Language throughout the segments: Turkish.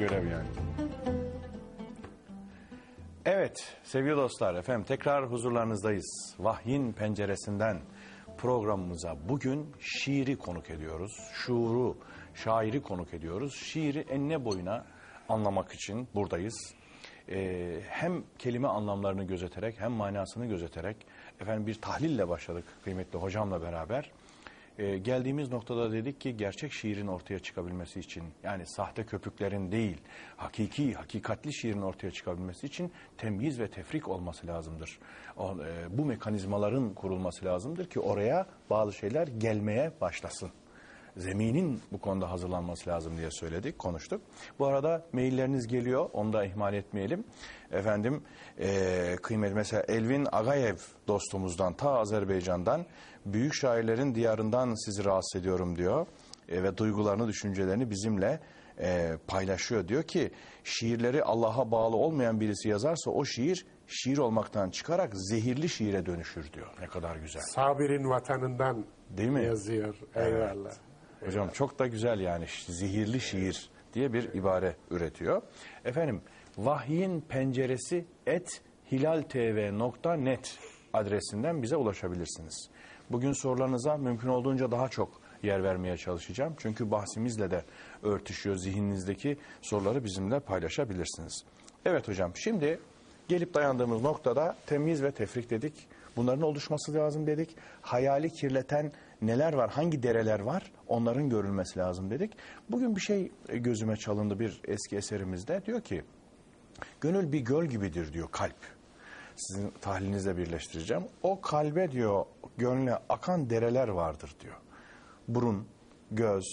görev yani. Evet sevgili dostlar efendim tekrar huzurlarınızdayız. Vahyin penceresinden programımıza bugün şiiri konuk ediyoruz. Şuuru, şairi konuk ediyoruz. Şiiri enine boyuna anlamak için buradayız. Ee, hem kelime anlamlarını gözeterek hem manasını gözeterek efendim bir tahlille başladık kıymetli hocamla beraber. Ee, geldiğimiz noktada dedik ki gerçek şiirin ortaya çıkabilmesi için yani sahte köpüklerin değil hakiki hakikatli şiirin ortaya çıkabilmesi için temyiz ve tefrik olması lazımdır. O, e, bu mekanizmaların kurulması lazımdır ki oraya bazı şeyler gelmeye başlasın. Zeminin bu konuda hazırlanması lazım diye söyledik, konuştuk. Bu arada mailleriniz geliyor, onu da ihmal etmeyelim. Efendim, e, kıymetli mesela Elvin Agayev dostumuzdan, ta Azerbaycan'dan, büyük şairlerin diyarından sizi rahatsız ediyorum diyor. E, ve duygularını, düşüncelerini bizimle e, paylaşıyor. Diyor ki, şiirleri Allah'a bağlı olmayan birisi yazarsa o şiir, şiir olmaktan çıkarak zehirli şiire dönüşür diyor. Ne kadar güzel. Sabir'in vatanından Değil mi? yazıyor. Eyvallah. Hocam çok da güzel yani zehirli şiir diye bir ibare üretiyor. Efendim vahyin penceresi et hilaltv.net adresinden bize ulaşabilirsiniz. Bugün sorularınıza mümkün olduğunca daha çok yer vermeye çalışacağım. Çünkü bahsimizle de örtüşüyor zihninizdeki soruları bizimle paylaşabilirsiniz. Evet hocam şimdi gelip dayandığımız noktada temyiz ve tefrik dedik. Bunların oluşması lazım dedik. Hayali kirleten neler var, hangi dereler var onların görülmesi lazım dedik. Bugün bir şey gözüme çalındı bir eski eserimizde. Diyor ki, gönül bir göl gibidir diyor kalp. Sizin tahlilinizle birleştireceğim. O kalbe diyor, gönlüne akan dereler vardır diyor. Burun, göz,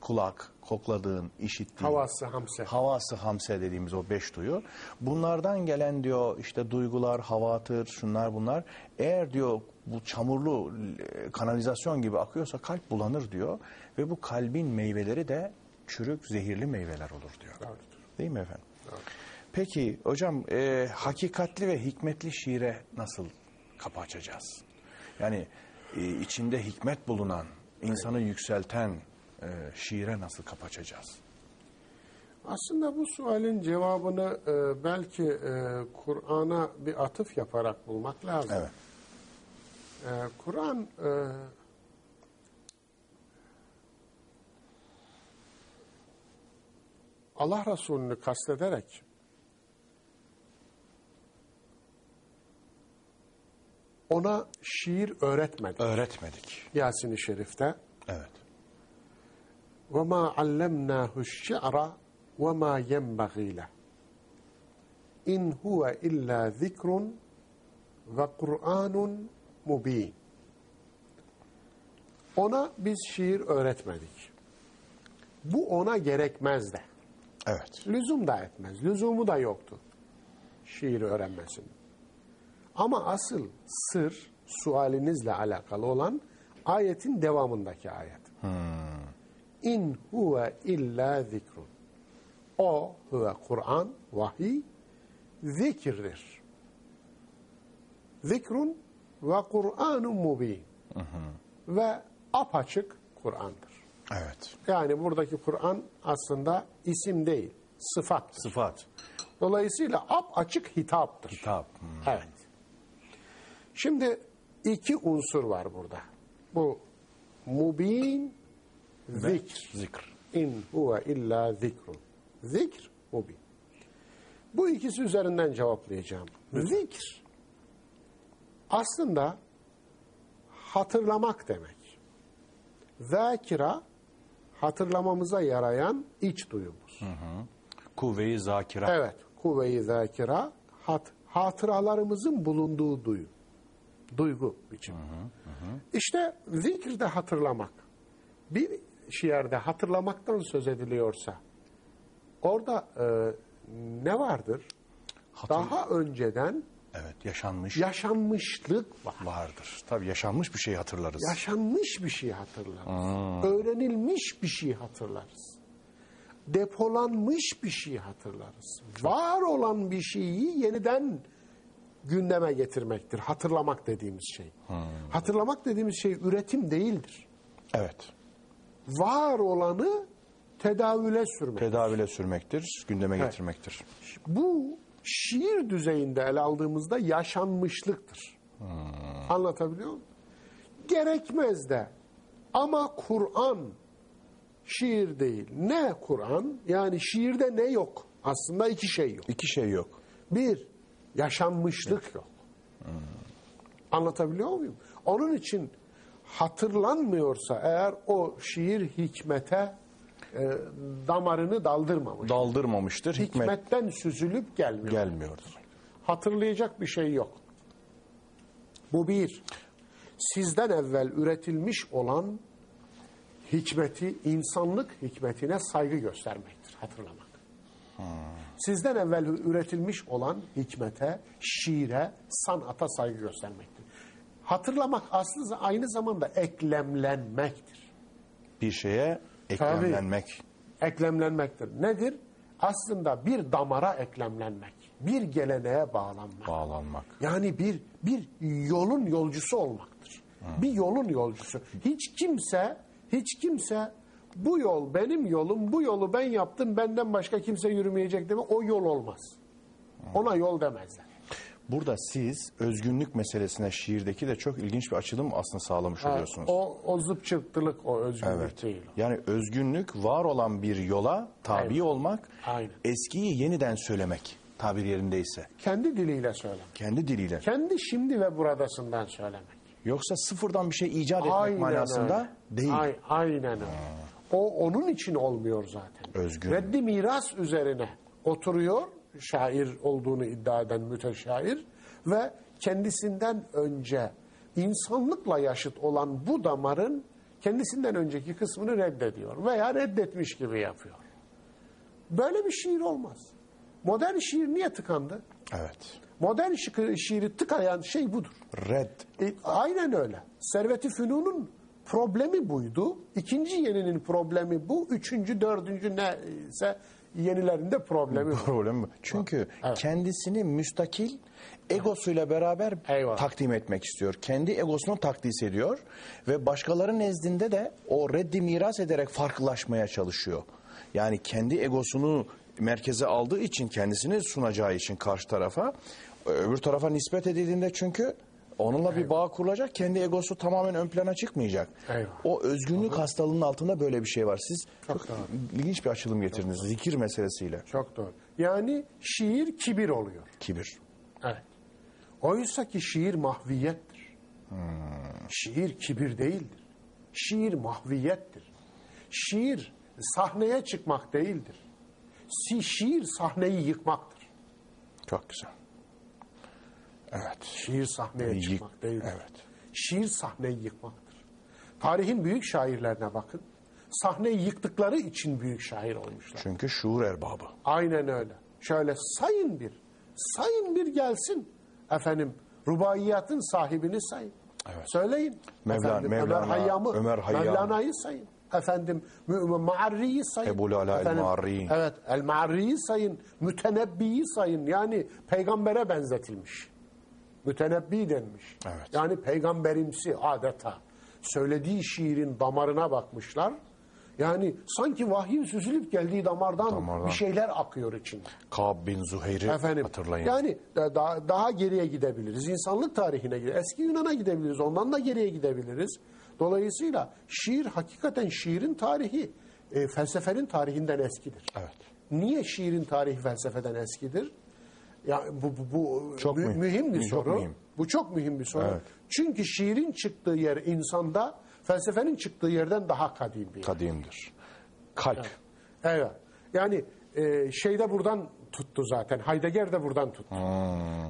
kulak, kokladığın, işittiğin. Havası hamse. Havası hamse dediğimiz o beş duyu. Bunlardan gelen diyor işte duygular, havatır, şunlar bunlar. Eğer diyor bu çamurlu e, kanalizasyon gibi akıyorsa kalp bulanır diyor. Ve bu kalbin meyveleri de çürük, zehirli meyveler olur diyor. Doğrudur. Değil mi efendim? Peki hocam e, hakikatli ve hikmetli şiire nasıl kapı açacağız? Yani e, içinde hikmet bulunan, insanı yükselten e, şiire nasıl kapı açacağız? Aslında bu sualin cevabını e, belki e, Kur'an'a bir atıf yaparak bulmak lazım. Evet. Ee, Kur'an e, Allah Resulü'nü kastederek ona şiir öğretmedik. Öğretmedik. Yasin-i Şerif'te. Evet. Ve ma allemnahu şi'ra ve ma yenbagile. İn huve illa zikrun ve Kur'anun mubin. Ona biz şiir öğretmedik. Bu ona gerekmez de. Evet. Lüzum da etmez. Lüzumu da yoktu. Şiir öğrenmesinin. Ama asıl sır sualinizle alakalı olan ayetin devamındaki ayet. Hmm. İn huve illa zikrun. O huve Kur'an, vahiy, zikirdir. Zikrun ve Kur'anun mubin. Ve apaçık Kur'an'dır. Evet. Yani buradaki Kur'an aslında isim değil, sıfattır. Sıfat. Dolayısıyla ap açık hitaptır. Hitap. Hmm. Evet. Şimdi iki unsur var burada. Bu mubin zikr. Zikr. İn huve illa zikrun. Zikr, mubin. Bu ikisi üzerinden cevaplayacağım. Zikr aslında hatırlamak demek. Zakira hatırlamamıza yarayan iç duyumuz. Kuvve-i zakira. Evet, kuvve-i zakira hat, hatıralarımızın bulunduğu duyu. Duygu biçimi. İşte zikirde hatırlamak. Bir şiirde hatırlamaktan söz ediliyorsa orada e, ne vardır? Hatır- Daha önceden Evet. Yaşanmış. yaşanmışlık var. vardır. Tabii yaşanmış bir şey hatırlarız. Yaşanmış bir şey hatırlarız. Öğrenilmiş bir şey hatırlarız. Depolanmış bir şey hatırlarız. Var olan bir şeyi yeniden gündeme getirmektir. Hatırlamak dediğimiz şey. Hatırlamak dediğimiz şey üretim değildir. Evet. Var olanı tedavüle sürmek. Tedavile sürmektir, gündeme Evet. getirmektir. Bu şiir düzeyinde ele aldığımızda yaşanmışlıktır. Anlatabiliyor muyum? Gerekmez de ama Kur'an şiir değil. Ne Kur'an? Yani şiirde ne yok? Aslında iki şey yok. İki şey yok. Bir, yaşanmışlık yok. Anlatabiliyor muyum? Onun için hatırlanmıyorsa eğer o şiir hikmete e, damarını daldırmamış. Daldırmamıştır, hikmet Hikmetten süzülüp gelmiyor. gelmiyordur. Hatırlayacak bir şey yok. Bu bir. Sizden evvel üretilmiş olan hikmeti, insanlık hikmetine saygı göstermektir. Hatırlamak. Sizden evvel üretilmiş olan hikmete, şiire, sanata saygı göstermektir. Hatırlamak aslında aynı zamanda eklemlenmektir. Bir şeye eklemlenmek. Eklemlenmektir. Nedir? Aslında bir damara eklemlenmek, bir geleneğe bağlanmak. Bağlanmak. Yani bir bir yolun yolcusu olmaktır. Bir yolun yolcusu. Hiç kimse hiç kimse bu yol benim yolum, bu yolu ben yaptım, benden başka kimse yürümeyecek deme o yol olmaz. Ona yol demezler. Burada siz özgünlük meselesine şiirdeki de çok ilginç bir açılım aslında sağlamış oluyorsunuz. O, o zıpçılık, o özgürlük Evet. değil. Yani özgünlük var olan bir yola tabi Evet. olmak, Aynen. eskiyi yeniden söylemek tabir yerindeyse. Kendi diliyle söylemek. Kendi diliyle. Kendi şimdi ve buradasından söylemek. Yoksa sıfırdan bir şey icat etmek manasında öyle. değil. Ay- aynen öyle. O onun için olmuyor zaten. Özgün. Reddi miras üzerine oturuyor şair olduğunu iddia eden müteşair ve kendisinden önce insanlıkla yaşıt olan bu damarın kendisinden önceki kısmını reddediyor veya reddetmiş gibi yapıyor. Böyle bir şiir olmaz. Modern şiir niye tıkandı? Evet. Modern şi- şiiri tıkayan şey budur. Red. E, aynen öyle. Servet-i Fünun'un problemi buydu. İkinci yeninin problemi bu. Üçüncü, dördüncü neyse yenilerinde problemi bu. Problem bu. Çünkü Evet. kendisini müstakil egosuyla beraber Eyvallah. takdim etmek istiyor. Kendi egosunu takdis ediyor ve başkaları nezdinde de o reddi miras ederek farklılaşmaya çalışıyor. Yani kendi egosunu merkeze aldığı için kendisini sunacağı için karşı tarafa öbür tarafa nispet edildiğinde çünkü onunla bir bağ kurulacak. Kendi egosu tamamen ön plana çıkmayacak. Eyvallah. O özgünlük hastalığının altında böyle bir şey var. Siz Çok çok, doğru. ilginç bir açılım getirdiniz. Zikir meselesiyle. Çok doğru. Yani şiir kibir oluyor. Kibir. Evet. Oysa ki şiir mahviyettir. Şiir kibir değildir. Şiir mahviyettir. Şiir sahneye çıkmak değildir. Şiir sahneyi yıkmaktır. Çok güzel. Evet. Şiir sahneye Yık- çıkmak değildir. evet. Şiir sahneyi yıkmaktır. Tarihin büyük şairlerine bakın. Sahneyi yıktıkları için büyük şair olmuşlar. Çünkü şuur erbabı. Aynen öyle. Şöyle sayın bir. Sayın bir gelsin. Efendim rubaiyatın sahibini sayın. Evet. Söyleyin. Mevlana- Efendim, Mevlana, Ömer Hayyam'ı, Ömer Hayyam. Mevlana'yı sayın. Efendim Maarri'yi sayın. Ebu Lala el-Maarri. Evet El Maarri'yi sayın. Mütenebbi'yi sayın. Yani peygambere benzetilmiş. Mütenebbi denmiş. Evet. Yani peygamberimsi adeta. Söylediği şiirin damarına bakmışlar. Yani sanki vahyin süzülüp geldiği damardan, Damardan. bir şeyler akıyor içinde. Kab bin Zuhayr'i Efendim, hatırlayın. yani da- daha, daha geriye gidebiliriz. İnsanlık tarihine gidebiliriz. Eski Yunan'a gidebiliriz. Ondan da geriye gidebiliriz. Dolayısıyla şiir hakikaten şiirin tarihi e, felsefenin tarihinden eskidir. Evet. Niye şiirin tarihi felsefeden eskidir? Ya bu, bu, bu Çok mü- mühim. mühim bir Çok soru. mühim. Bu çok mühim bir soru. Evet. Çünkü şiirin çıktığı yer insanda felsefenin çıktığı yerden daha kadim bir yer. Kadimdir. Kalp. Evet. Yani e, şey de buradan tuttu zaten. Heidegger de buradan tuttu.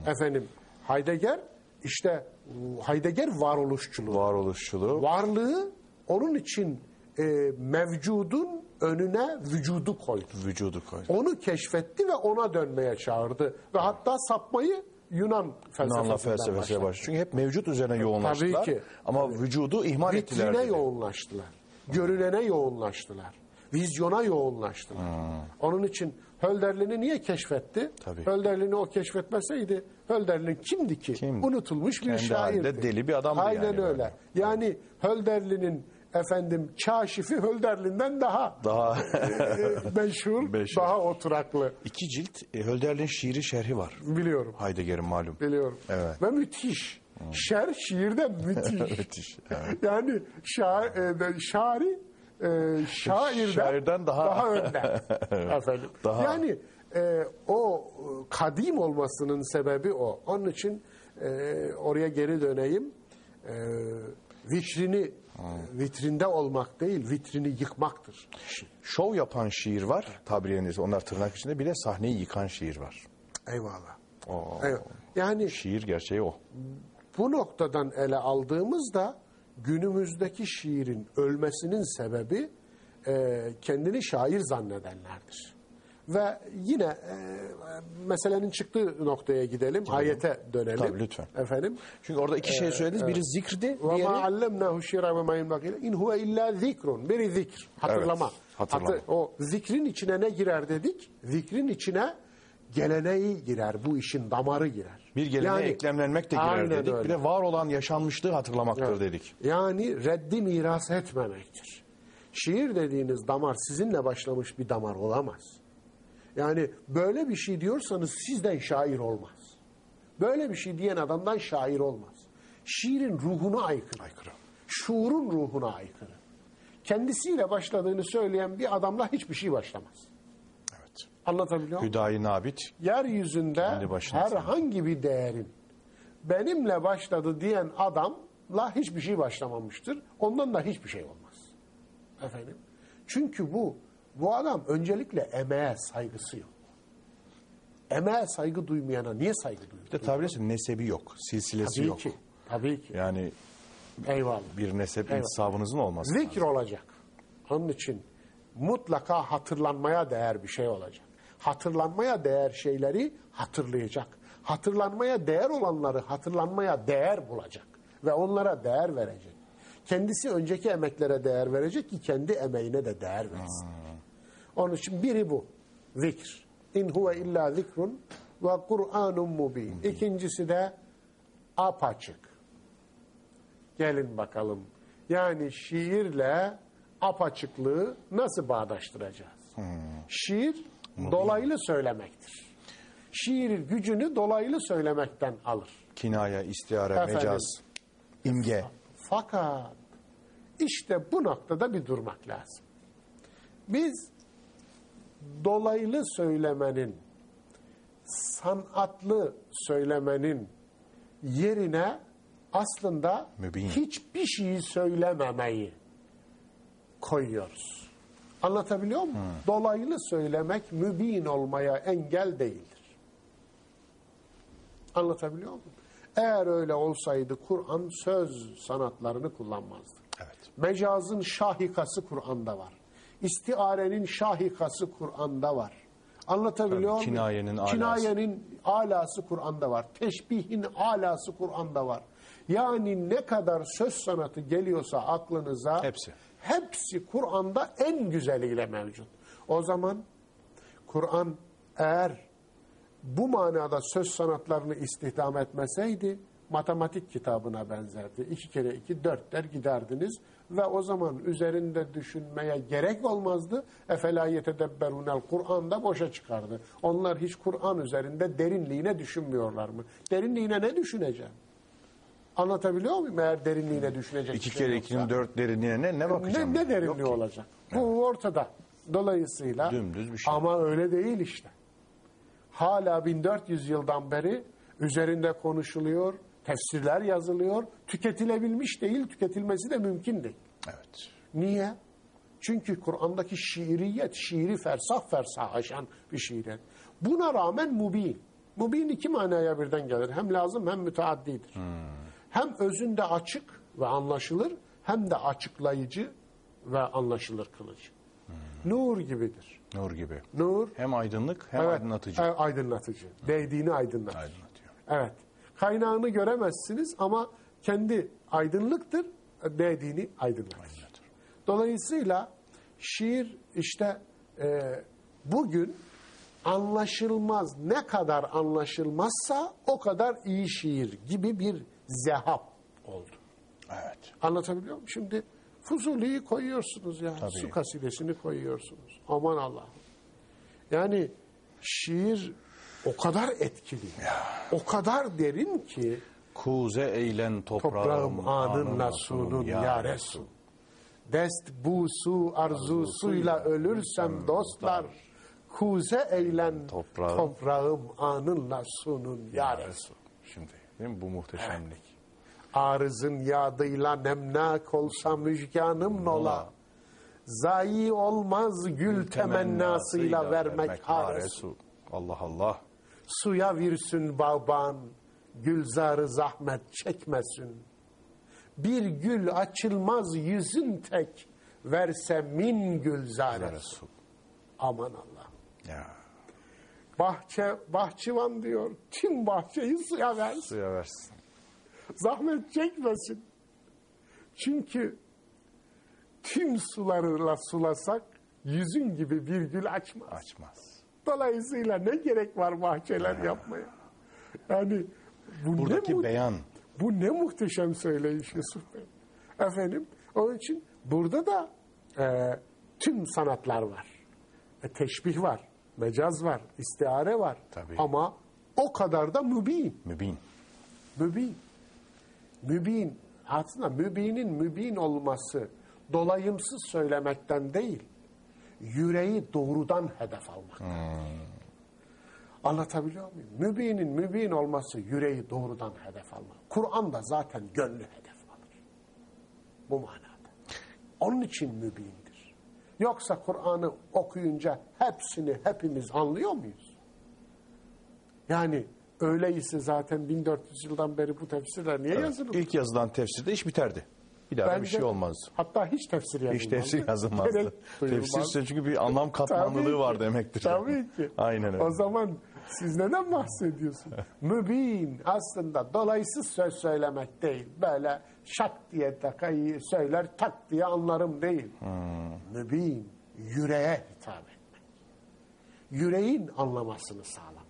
Efendim Heidegger işte Heidegger varoluşçuluğu. Varoluşçuluğu. Varlığı onun için e, mevcudun önüne vücudu koydu. Vücudu koydu. Onu keşfetti ve ona dönmeye çağırdı. Ve hatta sapmayı Yunan felsefesinden felsefesine başladı. başlıyor. Çünkü hep mevcut üzerine yoğunlaştılar. ki. Ama vücudu ihmal ettiler. Vitrine yoğunlaştılar. Görünene yoğunlaştılar. Vizyona yoğunlaştılar. Onun için Hölderlin'i niye keşfetti? Tabii. Hölderlin'i o keşfetmeseydi Hölderlin kimdi ki? Kimdi? Unutulmuş bir Kendi şairdi. halinde deli bir adamdı Aynen yani öyle. Yani Hölderlin'in efendim Kaşifi Hölderlin'den daha Daha e, meşhur, Meşhur. daha oturaklı. iki cilt e, Hölderlin şiiri şerhi var. Biliyorum. Heidegger'in malum. Biliyorum. Evet. Ve müthiş. Şer şiirde müthiş. Müthiş. Evet. Yani şa e, şari e, şairden, Şairden daha- önde. Efendim. Daha- Yani e, o e, kadim olmasının sebebi o. Onun için e, oraya geri döneyim. E, vitrini vitrinde olmak değil, vitrini yıkmaktır. Şov yapan şiir var tabiri yerindeyse onlar tırnak içinde bir de sahneyi yıkan şiir var. Eyvallah. Oo. Evet. Yani Şiir gerçeği o. bu noktadan ele aldığımızda günümüzdeki şiirin ölmesinin sebebi e, kendini şair zannedenlerdir. Ve yine e, meselenin çıktığı noktaya gidelim, ayete dönelim. Tabii, lütfen. Efendim. Çünkü orada iki şey söylediniz. Biri zikirdi, Ve ma diğeri allemnahu şira ve ma yenbagî leh. in huve illa zikrun. Biri zikr. Hatırlama. Evet, hatırlama. o zikrin içine ne girer dedik? Zikrin içine geleneği girer. Bu işin damarı girer. bir geleneğe Yani- eklemlenmek de girer dedik. öyle. Bir de var olan yaşanmışlığı hatırlamaktır Evet. dedik. Yani reddi miras etmemektir. Şiir dediğiniz damar sizinle başlamış bir damar olamaz. Yani böyle bir şey diyorsanız sizden şair olmaz. Böyle bir şey diyen adamdan şair olmaz. Şiirin ruhuna aykırı. Aykırı. Şuurun ruhuna aykırı. Kendisiyle başladığını söyleyen bir adamla hiçbir şey başlamaz. Evet. Anlatabiliyor muyum? Hüdayi Nabit yeryüzünde herhangi bir değerin benimle başladı diyen adamla hiçbir şey başlamamıştır. Ondan da hiçbir şey olmaz. Efendim. Çünkü bu bu adam öncelikle emeğe saygısı yok. Emeğe saygı duymayana niye saygı duyuyor? bir de tabiri yerindeyse nesebi yok. Silsilesi Tabii yok. ki. Tabii ki. Yani Eyvallah. bir nesep Evet. insabınızın olması. Zikir olacak. Onun için mutlaka hatırlanmaya değer bir şey olacak. Hatırlanmaya değer şeyleri hatırlayacak. Hatırlanmaya değer olanları hatırlanmaya değer bulacak. Ve onlara değer verecek. Kendisi önceki emeklere değer verecek ki kendi emeğine de değer versin. Onun için biri bu. Zikr. İn huve illa zikrun ve Kur'anun mubin. İkincisi de apaçık. Gelin bakalım. Yani şiirle apaçıklığı nasıl bağdaştıracağız? Şiir dolaylı söylemektir. Şiir gücünü dolaylı söylemekten alır. Kinaya, istiare, Efendim. mecaz, imge. Fakat işte bu noktada bir durmak lazım. Biz dolaylı söylemenin, sanatlı söylemenin yerine aslında Mübin. hiçbir şeyi söylememeyi koyuyoruz. Anlatabiliyor muyum? Dolaylı söylemek mübin olmaya engel değildir. Anlatabiliyor muyum? Eğer öyle olsaydı Kur'an söz sanatlarını kullanmazdı. Evet. Mecazın şahikası Kur'an'da var. İstiarenin şahikası Kur'an'da var. Anlatabiliyor muyum? kinayenin alası. Kinayenin alası Kur'an'da var. Teşbihin alası Kur'an'da var. Yani ne kadar söz sanatı geliyorsa aklınıza Hepsi. hepsi Kur'an'da en güzeliyle mevcut. O zaman Kur'an eğer bu manada söz sanatlarını istihdam etmeseydi matematik kitabına benzerdi. İki kere iki dört der giderdiniz ve o zaman üzerinde düşünmeye gerek olmazdı. Efela yetedebberunel Kur'an da boşa çıkardı. Onlar hiç Kur'an üzerinde derinliğine düşünmüyorlar mı? Derinliğine ne düşüneceğim? Anlatabiliyor muyum? Eğer derinliğine düşünecek İki şey kere yoksa. ikinin dört derinliğine ne, ne bakacağım? Ne, ne derinliği Yok ki. olacak? Bu ortada. Dolayısıyla Dümdüz bir şey. ama öyle değil işte. Hala 1400 yıldan beri üzerinde konuşuluyor, tefsirler yazılıyor, tüketilebilmiş değil, tüketilmesi de mümkün değil. Evet. Niye? Çünkü Kur'an'daki şiiriyet, şiiri fersah fersah aşan bir şiiriyet. Buna rağmen mubin. Mubin iki manaya birden gelir. Hem lazım hem müteaddidir. Hem özünde açık ve anlaşılır, hem de açıklayıcı ve anlaşılır kılıcı. Nur gibidir. Nur gibi. Nur, Hem aydınlık hem evet, aydınlatıcı. e, aydınlatıcı. Değdiğini aydınlatır. Aydınlatıyor. Evet. Kaynağını göremezsiniz ama kendi aydınlıktır, değdiğini aydınlatır. Aydınlatır. Dolayısıyla şiir işte e, bugün anlaşılmaz ne kadar anlaşılmazsa o kadar iyi şiir gibi bir zehap oldu. Evet. Anlatabiliyor muyum? Şimdi Fuzuli'yi koyuyorsunuz ya. Tabii. Su kasidesini koyuyorsunuz. Aman Allah'ım. Yani şiir o kadar etkili. O kadar derin ki Kuze eylen toprağım, toprağım anınla sunun ya Resul. Dest bu su arzusuyla ölürsem dostlar. Kuze eylen Toprağım. toprağım anınla sunun ya Resul. Şimdi değil mi bu muhteşemlik? Arızın yadıyla nemnak olsa müjganım nola. Zayi olmaz gül temennasıyla vermek ha Resul. Allah Allah. Suya virsün bağban, gülzarı zahmet çekmesin. Bir gül açılmaz yüzün tek, verse min gülzare. Resul. Aman Allah. Ya Bahçe, bahçıvan diyor, tüm bahçeyi suya versin. suya versin. Zahmet çekmesin. Çünkü tüm sularıyla sulasak yüzün gibi bir gül açmaz. Açmaz. Dolayısıyla ne gerek var bahçeler yapmaya? Yani bu Buradaki ne beyan bu ne muhteşem söyleyiş Yusuf Bey. Efendim, onun için burada da e, tüm sanatlar var. E, teşbih var, mecaz var, istiare var. Tabii. Ama o kadar da mübin. mübin. Mübin. Mübin. Aslında mübinin mübin olması dolayımsız söylemekten değil, yüreği doğrudan hedef almak. Anlatabiliyor muyum? Mübinin mübin olması yüreği doğrudan hedef almak. Kur'an da zaten gönlü hedef alır. Bu manada. Onun için mübindir. Yoksa Kur'an'ı okuyunca hepsini hepimiz anlıyor muyuz? Yani öyleyse zaten 1400 yıldan beri bu tefsirler niye yazılır? İlk yazılan tefsirde iş biterdi. Bir daha da bir Bence- şey olmaz. Hatta hiç tefsir yazılmaz. Hiç tefsir yazılmazdı. Gerek duyulmaz. Tefsir çünkü bir anlam katmanlılığı var demektir. Tabii ki. Aynen öyle. O zaman siz neden bahsediyorsunuz? Mübin aslında dolaysız söz söylemek değil. Böyle şak diye takayı söyler tak diye anlarım değil. Hmm. Mübin yüreğe hitap etmek. Yüreğin anlamasını sağlamak.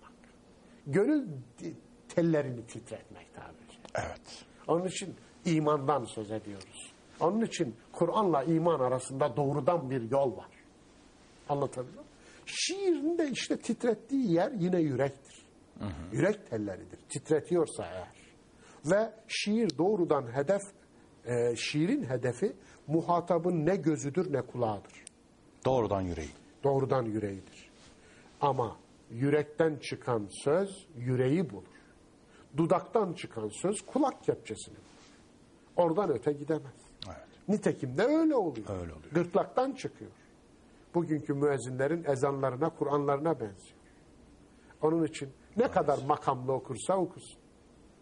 Gönül di- tellerini titretmek tabiri. Evet. Onun için imandan söz ediyoruz. Onun için Kur'an'la iman arasında doğrudan bir yol var. Anlatabiliyor muyum? Şiirin de işte titrettiği yer yine yürektir. Yürek telleridir. Titretiyorsa eğer. Ve şiir doğrudan hedef, e, şiirin hedefi muhatabın ne gözüdür ne kulağıdır. Doğrudan yüreği. Doğrudan yüreğidir. Ama yürekten çıkan söz yüreği bulur. Dudaktan çıkan söz kulak kepçesini bulur. Oradan öte gidemez. Evet. Nitekim de öyle oluyor. Öyle oluyor. Gırtlaktan çıkıyor. Bugünkü müezzinlerin ezanlarına, Kur'anlarına benziyor. Onun için ne kadar makamlı okursa okusun.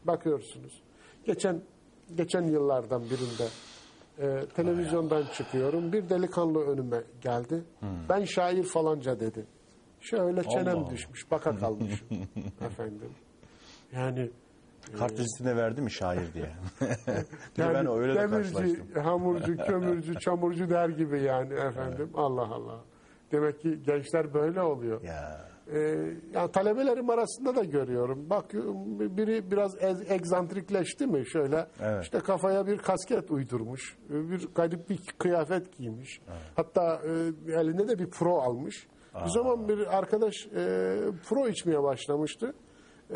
Bakıyorsunuz. Geçen geçen yıllardan birinde e, televizyondan çıkıyorum. Bir delikanlı önüme geldi. Ben şair falanca dedi. Şöyle çenem Allah. düşmüş, baka kalmışım efendim. Yani Kart vizitine verdi mi şair diye. Yani ben öyle de karşılaştım. hamurcu, kömürcü, çamurcu der gibi yani efendim. Allah Allah. Demek ki gençler böyle oluyor. Ya. Ee, yani talebelerim arasında da görüyorum. Bak biri biraz ez- egzantrikleşti mi şöyle Evet. işte kafaya bir kasket uydurmuş. Bir garip bir kıyafet giymiş. Hatta e, elinde de bir pro almış. Bir zaman bir arkadaş e, pro içmeye başlamıştı.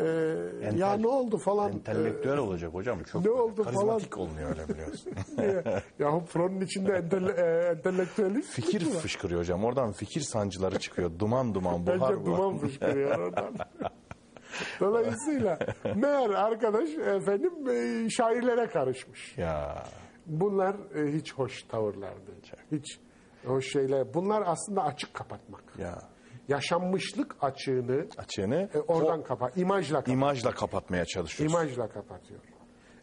E, ya Entel- ne oldu falan. Entelektüel olacak hocam. Çok ne oldu karizmatik falan. olmuyor öyle biliyorsun. E, yahu pro'nun içinde entele, e, entelektüelist fikir mi fışkırıyor hocam. Oradan fikir sancıları çıkıyor. Duman duman buhar Bence duman fışkırıyor oradan. Dolayısıyla meğer arkadaş efendim e, şairlere karışmış. Ya. Bunlar e, hiç hoş tavırlar değil. Hiç hoş şeyler. Bunlar aslında açık kapatmak. Ya. Yaşanmışlık açığını Açığını e, oradan o kapat. imajla kapat. imajla kapatmaya çalışıyoruz. İmajla kapatıyor.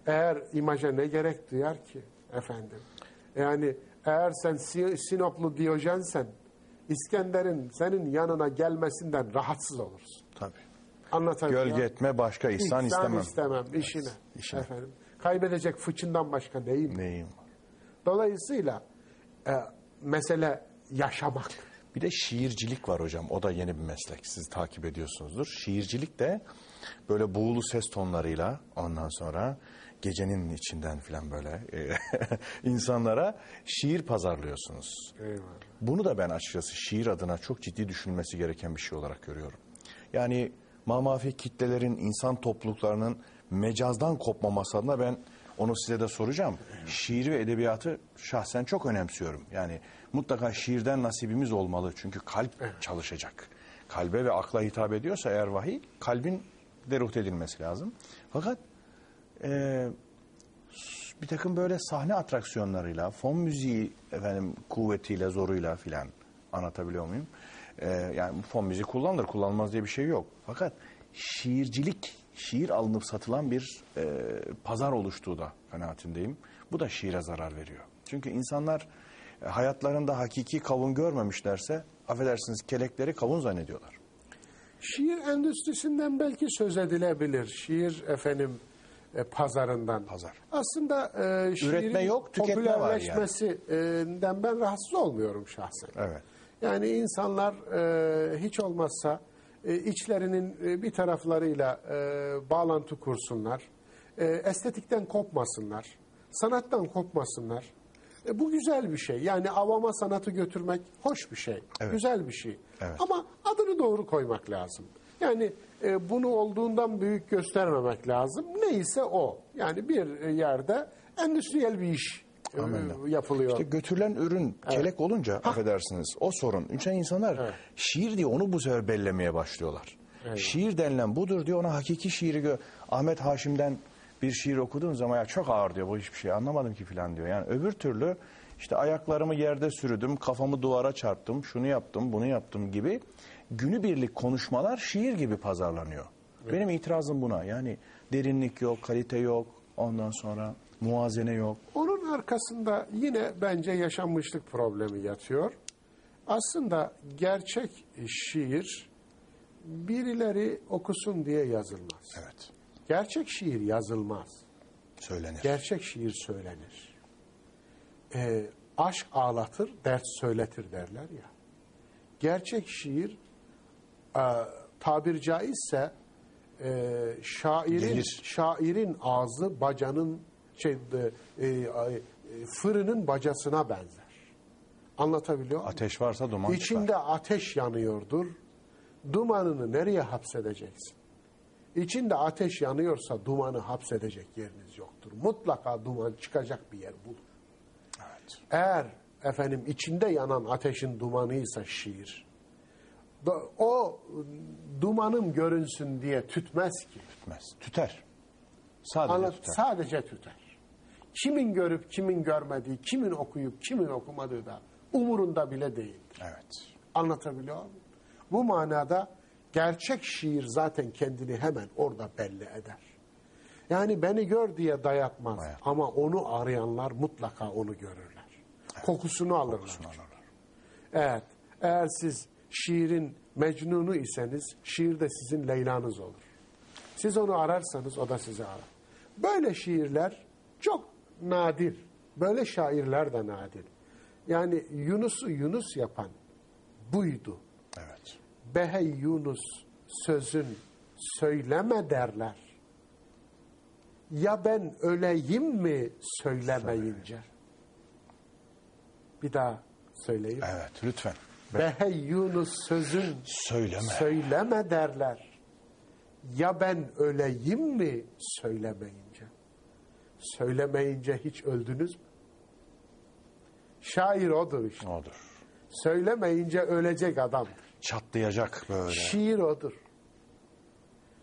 Eğer imaja ne gerek duyar ki efendim? Yani eğer sen Si- Sinoplu Diyojensen İskender'in senin yanına gelmesinden rahatsız olursun. Tabii. Anlatabiliyor Gölge etme başka ihsan, istemem. istemem işine. işine. Efendim. Kaybedecek fıçından başka neyim? Neyim? Dolayısıyla e, mesele yaşamak. Bir de şiircilik var hocam. O da yeni bir meslek. Siz takip ediyorsunuzdur. Şiircilik de böyle buğulu ses tonlarıyla ondan sonra gecenin içinden filan böyle e, insanlara şiir pazarlıyorsunuz. Eyvallah. Bunu da ben açıkçası şiir adına çok ciddi düşünülmesi gereken bir şey olarak görüyorum. Yani mamafi kitlelerin, insan topluluklarının mecazdan kopmaması adına ben onu size de soracağım. Şiir ve edebiyatı şahsen çok önemsiyorum. Yani mutlaka şiirden nasibimiz olmalı. Çünkü kalp çalışacak. Kalbe ve akla hitap ediyorsa eğer vahiy, kalbin deruht edilmesi lazım. Fakat eee bir takım böyle sahne atraksiyonlarıyla, fon müziği efendim kuvvetiyle, zoruyla filan anlatabiliyor muyum? Ee, yani fon müziği kullanılır, kullanılmaz diye bir şey yok. Fakat şiircilik, şiir alınıp satılan bir e, pazar oluştuğu da kanaatindeyim. Bu da şiire zarar veriyor. Çünkü insanlar e, hayatlarında hakiki kavun görmemişlerse, affedersiniz kelekleri kavun zannediyorlar. Şiir endüstrisinden belki söz edilebilir. Şiir efendim e, pazarından. Pazar. Aslında e, şiirin Üretme yok, tüketme var yani. popülerleşmesinden ben rahatsız olmuyorum şahsen. Evet. Yani insanlar e, hiç olmazsa e, içlerinin e, bir taraflarıyla e, bağlantı kursunlar. E, estetikten kopmasınlar. Sanattan kopmasınlar. E, bu güzel bir şey. Yani avama sanatı götürmek hoş bir şey. Evet. Güzel bir şey. Evet. Ama adını doğru koymak lazım. Yani e, bunu olduğundan büyük göstermemek lazım. Neyse o. Yani bir yerde endüstriyel bir iş e, Amenna. yapılıyor. İşte götürülen ürün kelek olunca affedersiniz o sorun. Çünkü insanlar Evet. şiir diye onu bu sefer bellemeye başlıyorlar. Şiir denilen budur diyor ona hakiki şiiri gö Ahmet Haşim'den bir şiir okuduğun zaman ya çok ağır diyor bu hiçbir şey anlamadım ki filan diyor. Yani öbür türlü işte ayaklarımı yerde sürüdüm, kafamı duvara çarptım, şunu yaptım, bunu yaptım gibi günübirlik konuşmalar şiir gibi pazarlanıyor. Benim itirazım buna. Yani derinlik yok, kalite yok, ondan sonra muazene yok. Onun arkasında yine bence yaşanmışlık problemi yatıyor. Aslında gerçek şiir birileri okusun diye yazılmaz. Evet. Gerçek şiir yazılmaz. Söylenir. Gerçek şiir söylenir. Ee, aşk ağlatır, dert söyletir derler ya. Gerçek şiir e, tabir caizse e, şairin Gelir. şairin ağzı bacanın şey e, e, fırının bacasına benzer. Anlatabiliyor muyum? Ateş varsa duman İçinde çıkar. ateş yanıyordur. Dumanını nereye hapsedeceksin? İçinde ateş yanıyorsa dumanı hapsedecek yeriniz yoktur. Mutlaka duman çıkacak bir yer bulun. Evet. Eğer efendim içinde yanan ateşin dumanıysa şiir, o dumanım görünsün diye tütmez ki. Tütmez. Tüter. Sadece Anlat, tüter. sadece tüter. Kimin görüp kimin görmediği, kimin okuyup kimin okumadığı da umurunda bile değil. Evet. Anlatabiliyor muyum? Bu manada gerçek şiir zaten kendini hemen orada belli eder. Yani beni gör diye dayatmaz Dayat. ama onu arayanlar mutlaka onu görürler. Kokusunu alırlar. Kokusunu alırlar. Evet. Eğer siz şiirin mecnunu iseniz şiir de sizin Leyla'nız olur. Siz onu ararsanız o da sizi arar. Böyle şiirler çok nadir. Böyle şairler de nadir. Yani Yunus'u Yunus yapan buydu. Evet. Behey Yunus sözün söyleme derler. Ya ben öleyim mi söylemeyince? Bir daha söyleyeyim. Evet. Lütfen. Behey Yunus sözün Söyleme. söyleme derler. Ya ben öleyim mi söylemeyince? Söylemeyince hiç öldünüz mü? Şair odur işte. Odur. Söylemeyince ölecek adam. Çatlayacak böyle. Şiir odur.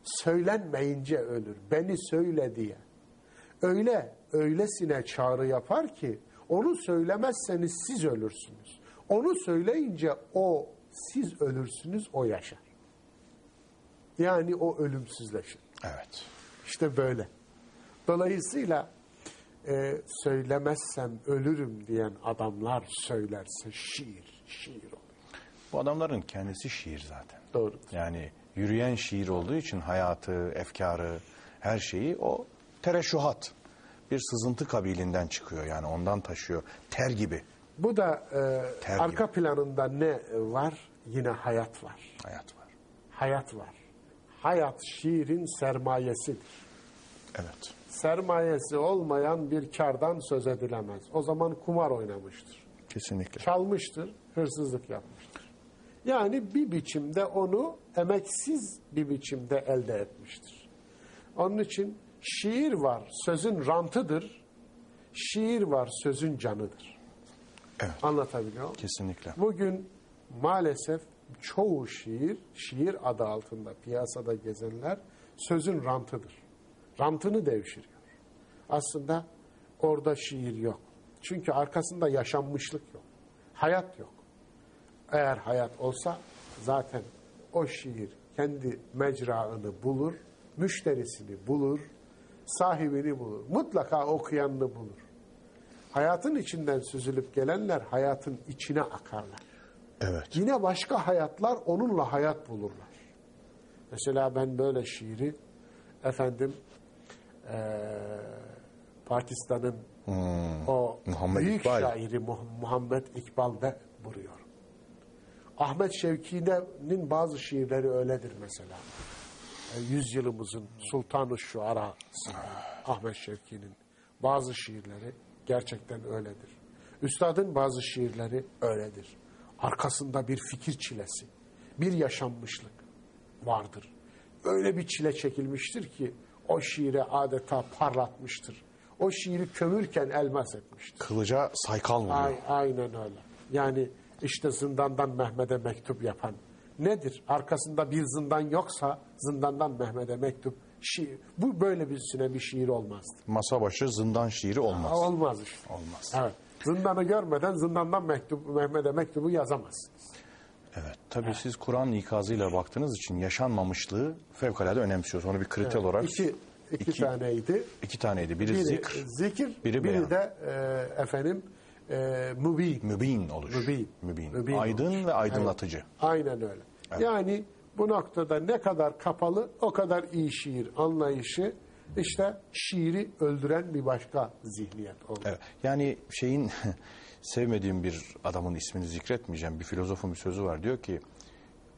Söylenmeyince ölür. Beni söyle diye. Öyle, öylesine çağrı yapar ki onu söylemezseniz siz ölürsünüz. Onu söyleyince o siz ölürsünüz, o yaşar. Yani o ölümsüzleşir. Evet. İşte böyle. Dolayısıyla e, söylemezsem ölürüm diyen adamlar söylerse şiir, şiir olur. Bu adamların kendisi şiir zaten. Doğrudur. Yani yürüyen şiir olduğu için hayatı, efkarı, her şeyi o tereşuhat. Bir sızıntı kabilinden çıkıyor yani ondan taşıyor. Ter gibi Bu da e, Ter arka planında ne var? Yine hayat var. hayat var. Hayat var. Hayat şiirin sermayesidir. Evet. sermayesi olmayan bir kardan söz edilemez. O zaman kumar oynamıştır. Kesinlikle. Çalmıştır, hırsızlık yapmıştır. Yani bir biçimde onu emeksiz bir biçimde elde etmiştir. Onun için şiir var, sözün rantıdır. Şiir var, sözün canıdır. Evet. Anlatabiliyor muyum? Kesinlikle. Bugün maalesef çoğu şiir, şiir adı altında piyasada gezenler sözün rantıdır. Rantını devşiriyor. Aslında orada şiir yok. Çünkü arkasında yaşanmışlık yok. Hayat yok. Eğer hayat olsa zaten o şiir kendi mecraını bulur, müşterisini bulur, sahibini bulur. Mutlaka okuyanını bulur. Hayatın içinden süzülüp gelenler hayatın içine akarlar. Evet. Yine başka hayatlar onunla hayat bulurlar. Mesela ben böyle şiiri efendim eee, Pakistan'ın o Hmm. Muhammed büyük İkbal. şairi Muh- Muhammed İkbal'de buluyor. Ahmet Şevki'nin bazı şiirleri öyledir mesela. E, Yüzyılımızın Sultanı Şuara Ahmet Şevki'nin bazı şiirleri gerçekten öyledir. Üstadın bazı şiirleri öyledir. Arkasında bir fikir çilesi, bir yaşanmışlık vardır. Öyle bir çile çekilmiştir ki o şiire adeta parlatmıştır. O şiiri kömürken elmas etmiştir. Kılıca saykal. Ay, aynen öyle. Yani işte zindandan Mehmet'e mektup yapan nedir? Arkasında bir zindan yoksa zindandan Mehmet'e mektup şiir. Bu böyle birisine bir şiir olmazdı. Masa başı zindan şiiri olmaz. Olmaz işte. Olmaz. Evet. Zindanı görmeden zindandan mektup Mehmet'e mektubu yazamazsınız. Evet. Tabii siz Kur'an ikazıyla baktığınız için yaşanmamışlığı fevkalade önemsiyorsunuz. Onu bir kriter olarak İki, iki, İki- taneydi. iki taneydi. Biri, Biri zikr, zikir, biri biri, beyan. de e, efendim e, mübin. mübin oluş. Mübin. Mübin. Mübin Aydın oluş. ve aydınlatıcı. Aynen öyle. Yani bu noktada ne kadar kapalı o kadar iyi şiir anlayışı işte şiiri öldüren bir başka zihniyet oldu. Evet. Yani şeyin sevmediğim bir adamın ismini zikretmeyeceğim. Bir filozofun bir sözü var. Diyor ki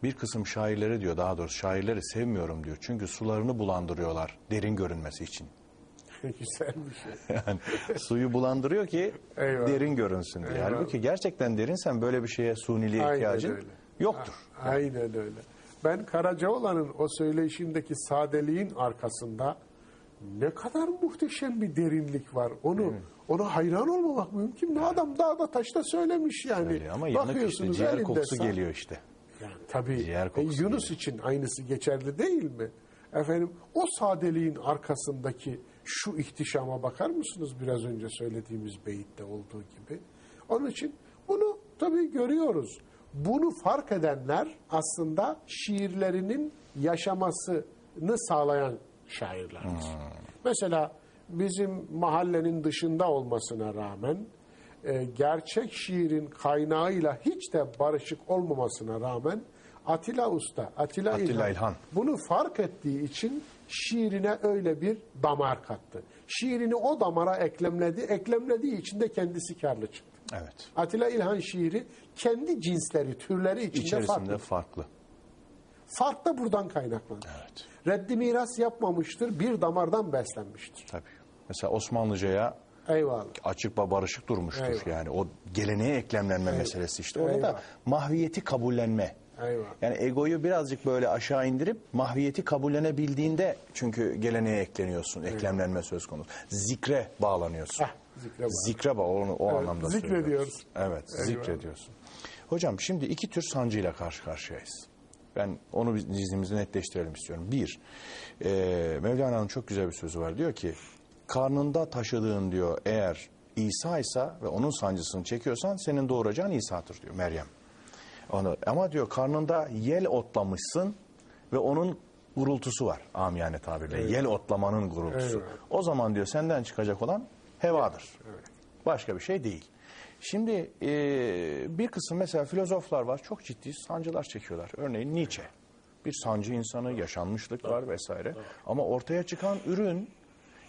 bir kısım şairleri diyor daha doğrusu şairleri sevmiyorum diyor. Çünkü sularını bulandırıyorlar derin görünmesi için. Güzel bir şey. Yani suyu bulandırıyor ki Eyvallah. derin görünsün diye. Eyvallah. Halbuki gerçekten derinsen böyle bir şeye suniliğe Aynen ihtiyacın öyle. yoktur. A- Aynen öyle. Ben Karacaoğlan'ın o söyleyişindeki sadeliğin arkasında ne kadar muhteşem bir derinlik var. Onu ona hayran olmamak mümkün mü? Adam dağda taşta söylemiş yani. Öyle ama yanık işte Bakıyorsunuz ciğer kokusu sa- geliyor işte. Yani tabii Ciğer e, kokusu Yunus için aynısı geçerli değil mi? Efendim o sadeliğin arkasındaki şu ihtişama bakar mısınız biraz önce söylediğimiz beyitte olduğu gibi? Onun için bunu tabii görüyoruz. Bunu fark edenler aslında şiirlerinin yaşamasını sağlayan şairlerdir. Mesela bizim mahallenin dışında olmasına rağmen e, gerçek şiirin kaynağıyla hiç de barışık olmamasına rağmen Atilla Usta, Atilla, Atilla İlhan, İlhan. bunu fark ettiği için şiirine öyle bir damar kattı. Şiirini o damara eklemledi, eklemlediği için de kendisi karlı çıktı. Evet. Atilla İlhan şiiri kendi cinsleri, türleri içinde İçerisinde farklı. farklı. Fark da buradan kaynaklanır. Evet. Reddi miras yapmamıştır, bir damardan beslenmiştir. Tabii. Mesela Osmanlıcaya Eyvallah. açık ve barışık durmuştur. Eyvallah. Yani o geleneğe eklemlenme meselesi işte. Orada da Eyvallah. mahviyeti kabullenme. Eyvallah. Yani egoyu birazcık böyle aşağı indirip mahviyeti kabullenebildiğinde çünkü geleneğe ekleniyorsun. Eklemlenme söz konusu. Zikre bağlanıyorsun. Heh, zikre bağlı. Zikre bağ o, o Evet, anlamda zikrediyoruz. söylüyoruz. Evet, Eyvallah. zikrediyorsun. Hocam şimdi iki tür sancıyla karşı karşıyayız. Ben onu zihnimizi netleştirelim istiyorum. Bir, e, Mevlana'nın çok güzel bir sözü var. Diyor ki, karnında taşıdığın diyor eğer İsa ise ve onun sancısını çekiyorsan senin doğuracağın İsa'dır diyor Meryem. Onu, ama diyor karnında yel otlamışsın ve onun gurultusu var amiyane tabirle. Yel otlamanın gurultusu. Evet. O zaman diyor senden çıkacak olan hevadır. Başka bir şey değil. Şimdi e, bir kısım mesela filozoflar var çok ciddi sancılar çekiyorlar. Örneğin Nietzsche. Bir sancı insanı, yaşanmışlık var vesaire. Ama ortaya çıkan ürün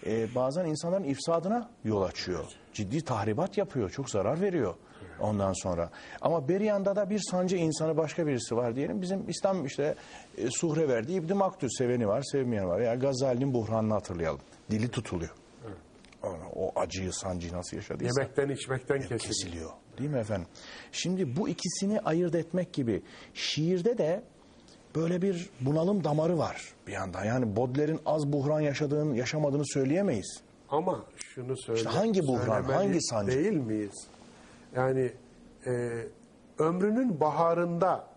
e, bazen insanların ifsadına yol açıyor. Ciddi tahribat yapıyor, çok zarar veriyor ondan sonra. Ama bir yanda da bir sancı insanı başka birisi var diyelim. Bizim İslam işte e, suhre verdiği İbn-i seveni var, sevmeyen var. Ya Gazali'nin buhranını hatırlayalım. Dili tutuluyor. O, o acıyı, sancıyı nasıl yaşadıysa Yemekten içmekten kesiliyor. kesiliyor. Değil mi efendim? Şimdi bu ikisini ayırt etmek gibi şiirde de böyle bir bunalım damarı var bir yandan. Yani Baudelaire'in az buhran yaşadığını, yaşamadığını söyleyemeyiz. Ama şunu söyle. İşte hangi buhran, hangi sancı? Değil miyiz? Yani e, ömrünün baharında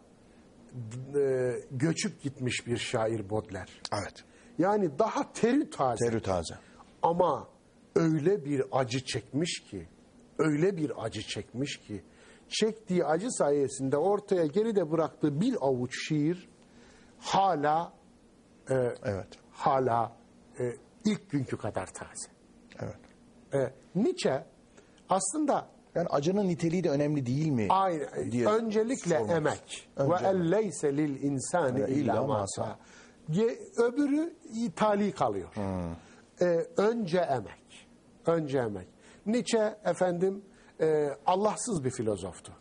e, göçüp gitmiş bir şair Baudelaire. Evet. Yani daha terü taze. Terü taze. Ama öyle bir acı çekmiş ki, öyle bir acı çekmiş ki, çektiği acı sayesinde ortaya geride bıraktığı bir avuç şiir hala e, Evet. hala e, ilk günkü kadar taze. Evet. E, Nietzsche aslında Yani acının niteliği de önemli değil mi? aynı diye öncelikle sormak. emek Önce ve elleyse lil insani illa illa ma ma sa. Ye- Öbürü itali kalıyor. E, önce emek. Önce emek. Nietzsche efendim e, Allahsız bir filozoftu.